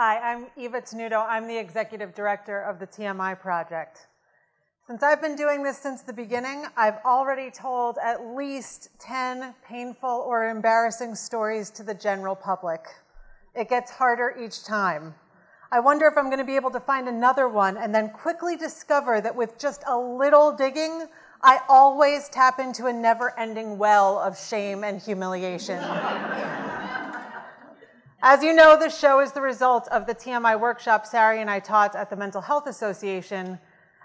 Hi, I'm Eva Tenuto. I'm the executive director of the TMI project. Since I've been doing this since the beginning, I've already told at least 10 painful or embarrassing stories to the general public. It gets harder each time. I wonder if I'm going to be able to find another one and then quickly discover that with just a little digging, I always tap into a never ending well of shame and humiliation. As you know, this show is the result of the TMI workshop Sari and I taught at the Mental Health Association.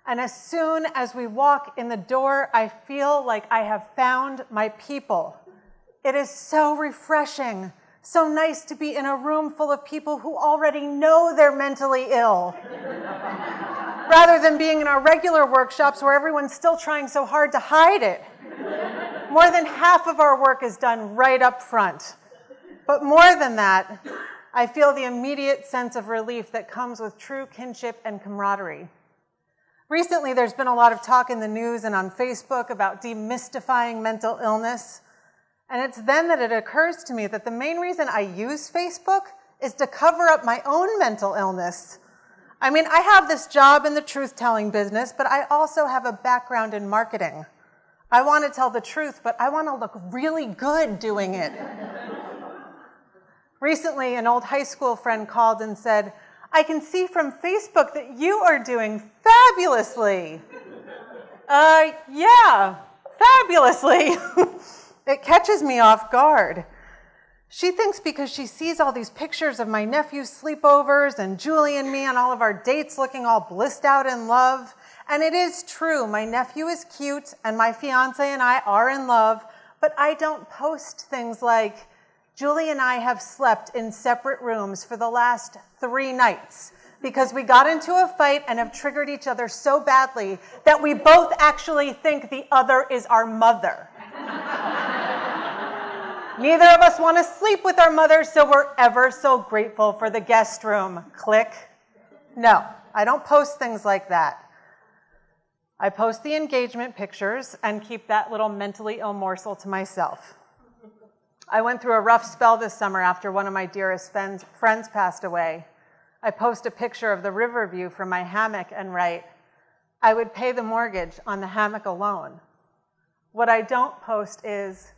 And as soon as we walk in the door, I feel like I have found my people. It is so refreshing, so nice to be in a room full of people who already know they're mentally ill. Rather than being in our regular workshops where everyone's still trying so hard to hide it. More than half of our work is done right up front. But more than that, I feel the immediate sense of relief that comes with true kinship and camaraderie. Recently, there's been a lot of talk in the news and on Facebook about demystifying mental illness. And it's then that it occurs to me that the main reason I use Facebook is to cover up my own mental illness. I mean, I have this job in the truth telling business, but I also have a background in marketing. I want to tell the truth, but I want to look really good doing it. Recently, an old high school friend called and said, I can see from Facebook that you are doing fabulously. uh, yeah, fabulously. it catches me off guard. She thinks because she sees all these pictures of my nephew's sleepovers and Julie and me on all of our dates looking all blissed out in love. And it is true, my nephew is cute and my fiance and I are in love, but I don't post things like, Julie and I have slept in separate rooms for the last three nights because we got into a fight and have triggered each other so badly that we both actually think the other is our mother. Neither of us want to sleep with our mother, so we're ever so grateful for the guest room. Click. No, I don't post things like that. I post the engagement pictures and keep that little mentally ill morsel to myself. I went through a rough spell this summer after one of my dearest friends, friends passed away. I post a picture of the river view from my hammock and write, I would pay the mortgage on the hammock alone. What I don't post is,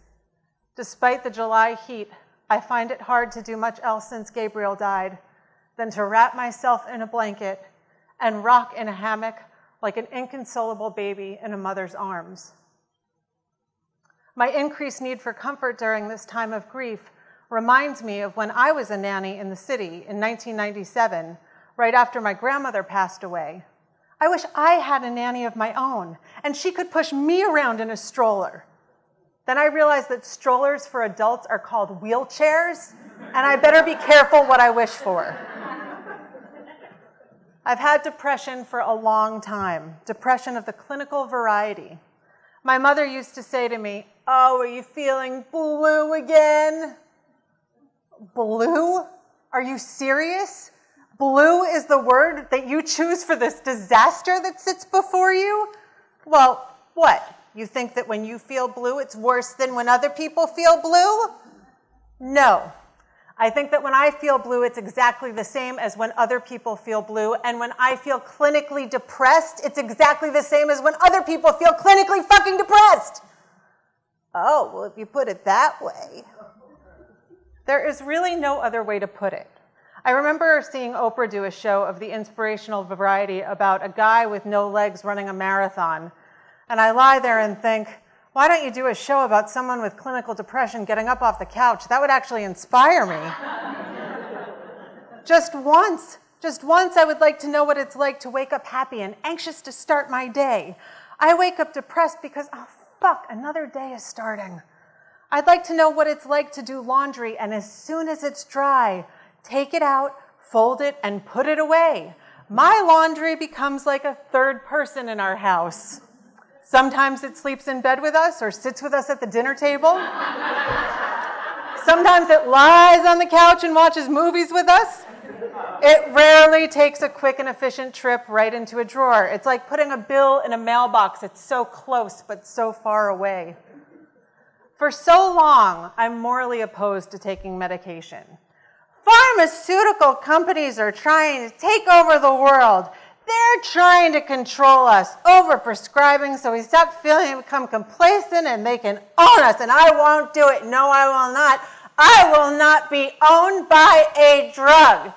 despite the July heat, I find it hard to do much else since Gabriel died than to wrap myself in a blanket and rock in a hammock like an inconsolable baby in a mother's arms. My increased need for comfort during this time of grief reminds me of when I was a nanny in the city in 1997, right after my grandmother passed away. I wish I had a nanny of my own and she could push me around in a stroller. Then I realized that strollers for adults are called wheelchairs, and I better be careful what I wish for. I've had depression for a long time, depression of the clinical variety. My mother used to say to me, Oh, are you feeling blue again? Blue? Are you serious? Blue is the word that you choose for this disaster that sits before you? Well, what? You think that when you feel blue, it's worse than when other people feel blue? No. I think that when I feel blue, it's exactly the same as when other people feel blue. And when I feel clinically depressed, it's exactly the same as when other people feel clinically fucking depressed. Oh, well, if you put it that way. There is really no other way to put it. I remember seeing Oprah do a show of the inspirational variety about a guy with no legs running a marathon. And I lie there and think, why don't you do a show about someone with clinical depression getting up off the couch? That would actually inspire me. just once, just once, I would like to know what it's like to wake up happy and anxious to start my day. I wake up depressed because, oh, fuck, another day is starting. I'd like to know what it's like to do laundry and as soon as it's dry, take it out, fold it, and put it away. My laundry becomes like a third person in our house. Sometimes it sleeps in bed with us or sits with us at the dinner table. Sometimes it lies on the couch and watches movies with us. It rarely takes a quick and efficient trip right into a drawer. It's like putting a bill in a mailbox. It's so close, but so far away. For so long, I'm morally opposed to taking medication. Pharmaceutical companies are trying to take over the world. They're trying to control us, overprescribing, so we stop feeling and become complacent and they can own us. And I won't do it. No, I will not. I will not be owned by a drug.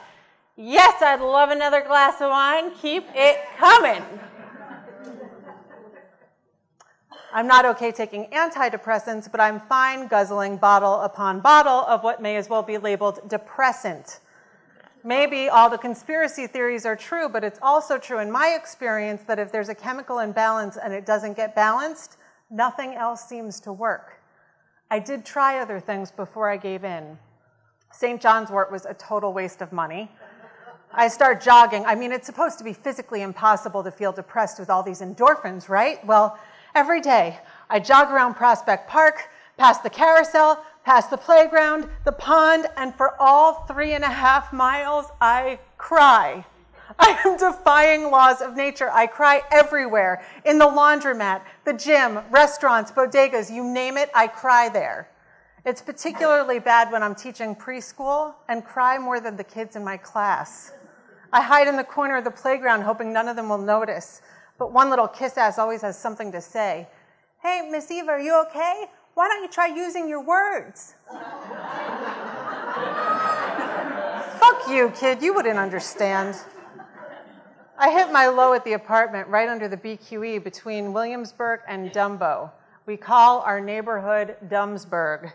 Yes, I'd love another glass of wine. Keep it coming. I'm not okay taking antidepressants, but I'm fine guzzling bottle upon bottle of what may as well be labeled depressant. Maybe all the conspiracy theories are true, but it's also true in my experience that if there's a chemical imbalance and it doesn't get balanced, nothing else seems to work. I did try other things before I gave in. St. John's wort was a total waste of money. I start jogging. I mean, it's supposed to be physically impossible to feel depressed with all these endorphins, right? Well, Every day, I jog around Prospect Park, past the carousel, past the playground, the pond, and for all three and a half miles, I cry. I am defying laws of nature. I cry everywhere in the laundromat, the gym, restaurants, bodegas, you name it, I cry there. It's particularly bad when I'm teaching preschool and cry more than the kids in my class. I hide in the corner of the playground hoping none of them will notice. But one little kiss ass always has something to say. Hey, Miss Eva, are you okay? Why don't you try using your words? Fuck you, kid. You wouldn't understand. I hit my low at the apartment right under the BQE between Williamsburg and Dumbo. We call our neighborhood Dumsburg.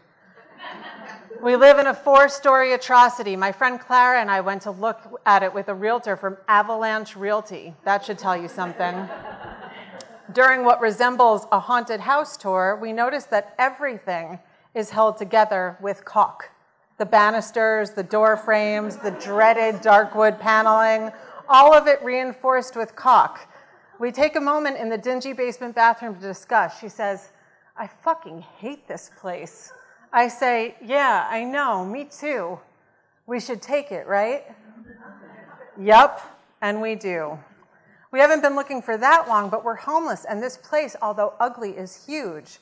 We live in a four story atrocity. My friend Clara and I went to look at it with a realtor from Avalanche Realty. That should tell you something. During what resembles a haunted house tour, we notice that everything is held together with caulk. The banisters, the door frames, the dreaded dark wood paneling, all of it reinforced with caulk. We take a moment in the dingy basement bathroom to discuss. She says, I fucking hate this place. I say, Yeah, I know, me too. We should take it, right? yep, and we do. We haven't been looking for that long, but we're homeless, and this place, although ugly, is huge.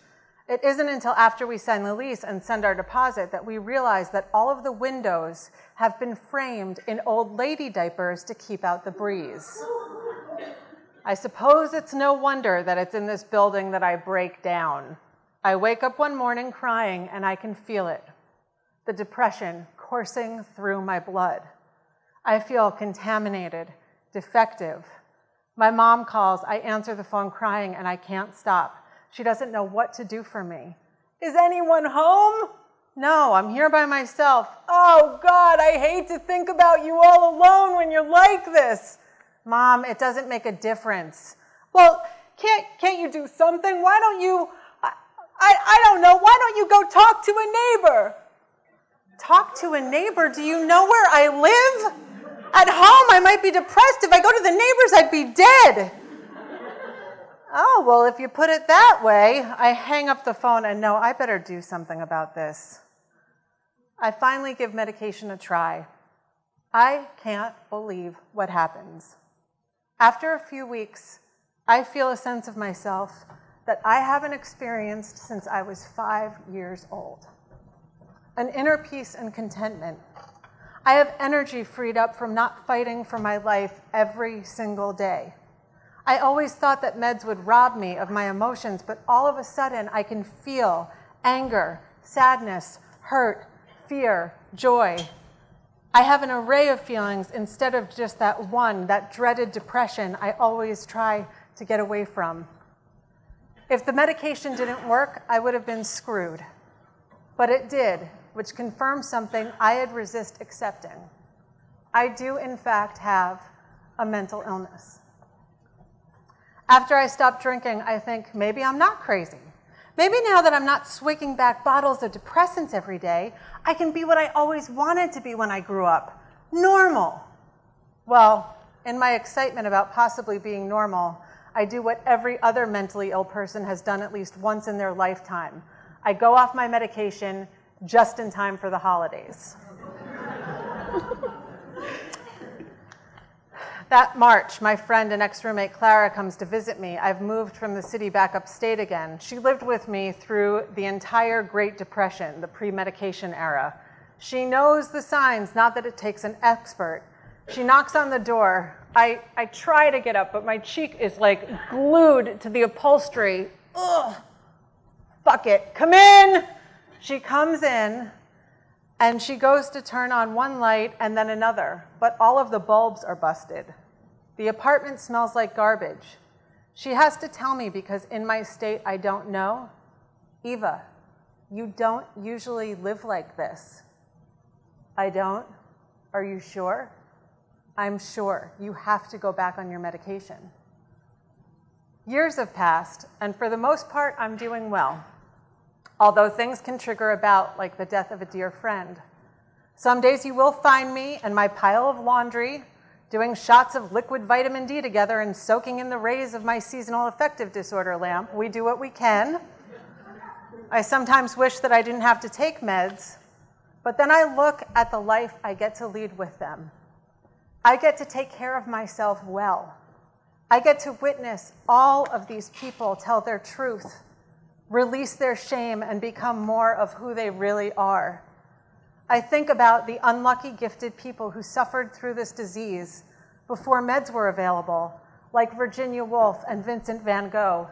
It isn't until after we sign the lease and send our deposit that we realize that all of the windows have been framed in old lady diapers to keep out the breeze. I suppose it's no wonder that it's in this building that I break down. I wake up one morning crying and I can feel it the depression coursing through my blood. I feel contaminated, defective. My mom calls, I answer the phone crying, and I can't stop. She doesn't know what to do for me. Is anyone home? No, I'm here by myself. Oh, God, I hate to think about you all alone when you're like this. Mom, it doesn't make a difference. Well, can't, can't you do something? Why don't you I, I don't know. Why don't you go talk to a neighbor? Talk to a neighbor? Do you know where I live? At home, I might be depressed. If I go to the neighbors, I'd be dead. Oh, well, if you put it that way, I hang up the phone and know I better do something about this. I finally give medication a try. I can't believe what happens. After a few weeks, I feel a sense of myself that I haven't experienced since I was five years old an inner peace and contentment. I have energy freed up from not fighting for my life every single day. I always thought that meds would rob me of my emotions, but all of a sudden I can feel anger, sadness, hurt, fear, joy. I have an array of feelings instead of just that one, that dreaded depression I always try to get away from. If the medication didn't work, I would have been screwed. But it did, which confirms something I had resist accepting. I do, in fact, have a mental illness. After I stopped drinking, I think maybe I'm not crazy. Maybe now that I'm not swigging back bottles of depressants every day, I can be what I always wanted to be when I grew up normal. Well, in my excitement about possibly being normal, I do what every other mentally ill person has done at least once in their lifetime. I go off my medication just in time for the holidays. that March, my friend and ex roommate Clara comes to visit me. I've moved from the city back upstate again. She lived with me through the entire Great Depression, the pre medication era. She knows the signs, not that it takes an expert. She knocks on the door. I, I try to get up, but my cheek is like glued to the upholstery. Ugh. Fuck it. Come in. She comes in and she goes to turn on one light and then another, but all of the bulbs are busted. The apartment smells like garbage. She has to tell me because in my state I don't know. Eva, you don't usually live like this. I don't. Are you sure? I'm sure. You have to go back on your medication. Years have passed, and for the most part, I'm doing well. Although things can trigger about, like the death of a dear friend. Some days you will find me and my pile of laundry doing shots of liquid vitamin D together and soaking in the rays of my seasonal affective disorder lamp. We do what we can. I sometimes wish that I didn't have to take meds, but then I look at the life I get to lead with them. I get to take care of myself well. I get to witness all of these people tell their truth, release their shame, and become more of who they really are. I think about the unlucky gifted people who suffered through this disease before meds were available, like Virginia Woolf and Vincent van Gogh,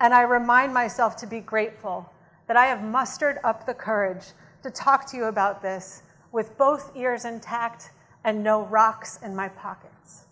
and I remind myself to be grateful that I have mustered up the courage to talk to you about this with both ears intact and no rocks in my pockets.